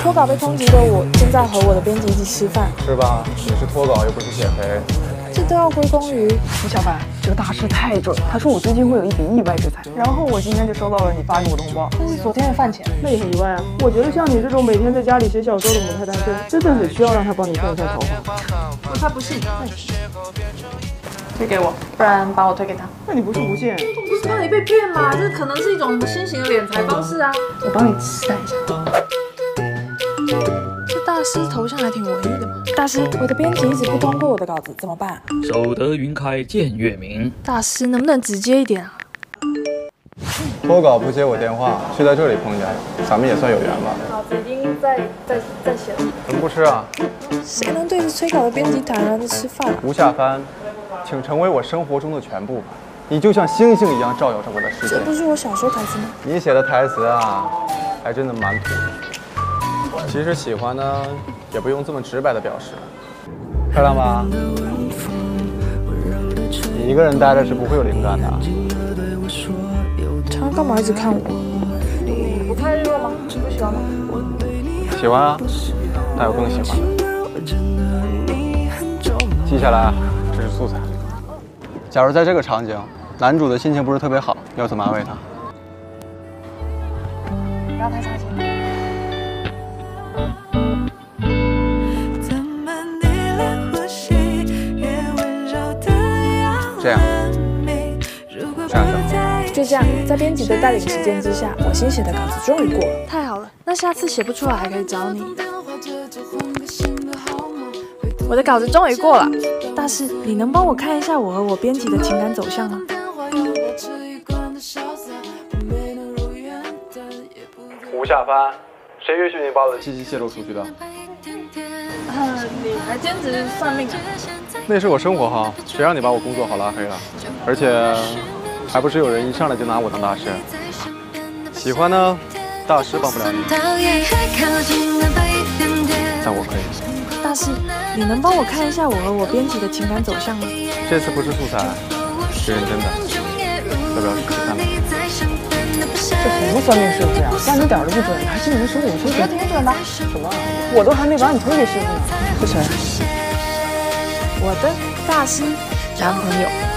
脱稿被通缉的我，正在和我的编辑一起吃饭。是吧？你是脱稿又不是减肥，这都要归功于吴小凡，这个大师太准了，他说我最近会有一笔意外之财，然后我今天就收到了你发给我的红包，那是昨天的饭钱。那也很意外啊。我觉得像你这种每天在家里写小说的母胎单身，真的很需要让他帮你送一下桃花。我才不信，推给我，不然把我推给他。那你不是不信？不是怕你被骗吗？这可能是一种新型的敛财方式啊！我帮你试探一下。师头像还挺文艺的嘛。大师，我的编辑一直不通过我的稿子，怎么办？守得云开见月明。大师能不能直接一点啊？脱稿不接我电话，却在这里碰见，咱们也算有缘吧？稿子已经在在在写了。怎么不吃啊？谁能对着催稿的编辑坦然的吃饭啊？吴下帆，请成为我生活中的全部吧。你就像星星一样照耀着我的世界这。不是我小说台词吗？你写的台词啊，还真的蛮土的。其实喜欢呢，也不用这么直白的表示。漂亮吧？你一个人待着是不会有灵感的。他干嘛一直看我？你不太热吗？你不喜欢吗？喜欢啊，但有更喜欢的。记下来啊，这是素材。假如在这个场景，男主的心情不是特别好，要怎么安慰他？不要太差这样完美？如果这样就好不在就这样，在编辑的带领实践之下，我新写的稿子终于过了。太好了，那下次写不出来还可以找你。我的稿子终于过了，大师，你能帮我看一下我和我编辑的情感走向吗？吴夏帆，谁允许你把我的信息泄露出去的？呃，你还兼职算命啊？那是我生活号，谁让你把我工作号拉黑了？而且，还不是有人一上来就拿我当大师？喜欢呢，大师帮不了你，但我可以。大师，你能帮我看一下我和我编辑的情感走向吗？这次不是素材，是认真的，要不要试试看么算命师傅呀？算一点都不准，还是你们师傅有修学？挺准的。什么？我都还没把你推给师傅呢。是谁？我的大新男朋友。